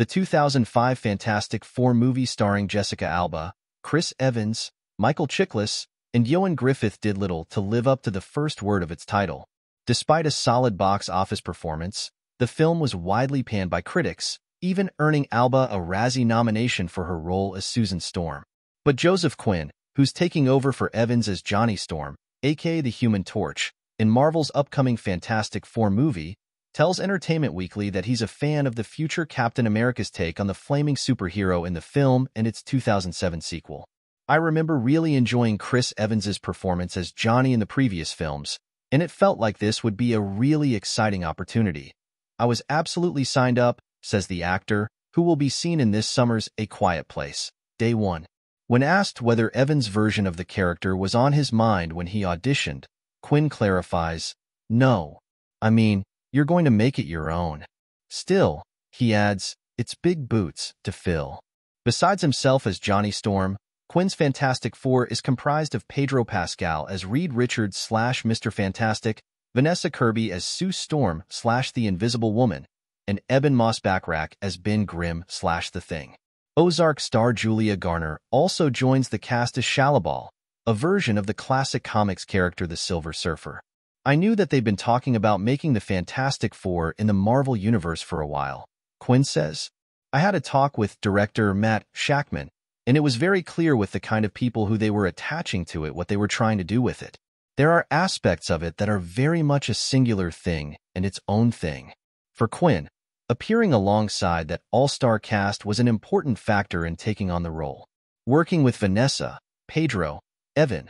The 2005 Fantastic Four movie starring Jessica Alba, Chris Evans, Michael Chiklis, and Ioan Gruffudd did little to live up to the first word of its title. Despite a solid box office performance, the film was widely panned by critics, even earning Alba a Razzie nomination for her role as Susan Storm. But Joseph Quinn, who's taking over for Evans as Johnny Storm, aka the Human Torch, in Marvel's upcoming Fantastic Four movie, tells Entertainment Weekly that he's a fan of the future Captain America's take on the flaming superhero in the film and its 2007 sequel. I remember really enjoying Chris Evans's performance as Johnny in the previous films, and it felt like this would be a really exciting opportunity. I was absolutely signed up, says the actor, who will be seen in this summer's A Quiet Place, Day 1. When asked whether Evans' version of the character was on his mind when he auditioned, Quinn clarifies, No. I mean, you're going to make it your own. Still, he adds, it's big boots to fill. Besides himself as Johnny Storm, Quinn's Fantastic Four is comprised of Pedro Pascal as Reed Richards slash Mr. Fantastic, Vanessa Kirby as Sue Storm slash The Invisible Woman, and Ebon Moss-Bachrach as Ben Grimm slash The Thing. Ozark star Julia Garner also joins the cast as Shalla-Bal, a version of the classic comics character the Silver Surfer. I knew that they'd been talking about making the Fantastic Four in the Marvel Universe for a while, Quinn says. I had a talk with director Matt Shakman, and it was very clear with the kind of people who they were attaching to it what they were trying to do with it. There are aspects of it that are very much a singular thing and its own thing. For Quinn, appearing alongside that all-star cast was an important factor in taking on the role. Working with Vanessa, Pedro, Evan,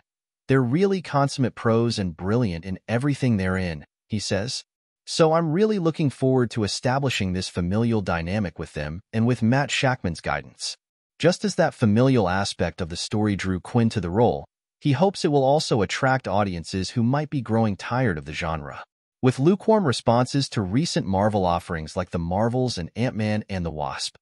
they're really consummate pros and brilliant in everything they're in, he says. So I'm really looking forward to establishing this familial dynamic with them and with Matt Shakman's guidance. Just as that familial aspect of the story drew Quinn to the role, he hopes it will also attract audiences who might be growing tired of the genre. With lukewarm responses to recent Marvel offerings like The Marvels and Ant-Man and the Wasp,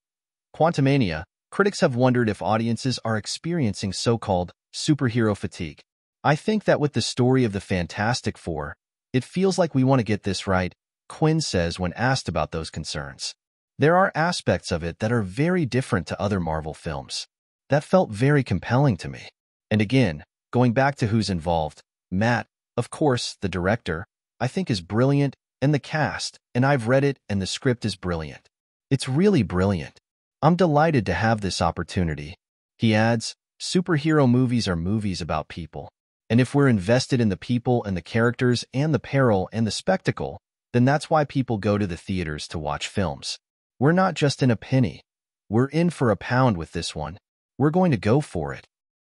Quantumania, critics have wondered if audiences are experiencing so-called superhero fatigue. I think that with the story of the Fantastic Four, it feels like we want to get this right, Quinn says when asked about those concerns. There are aspects of it that are very different to other Marvel films. That felt very compelling to me. And again, going back to who's involved, Matt, of course, the director, I think is brilliant, and the cast, and I've read it, and the script is brilliant. It's really brilliant. I'm delighted to have this opportunity. He adds, superhero movies are movies about people. And if we're invested in the people and the characters and the peril and the spectacle, then that's why people go to the theaters to watch films. We're not just in a penny. We're in for a pound with this one. We're going to go for it.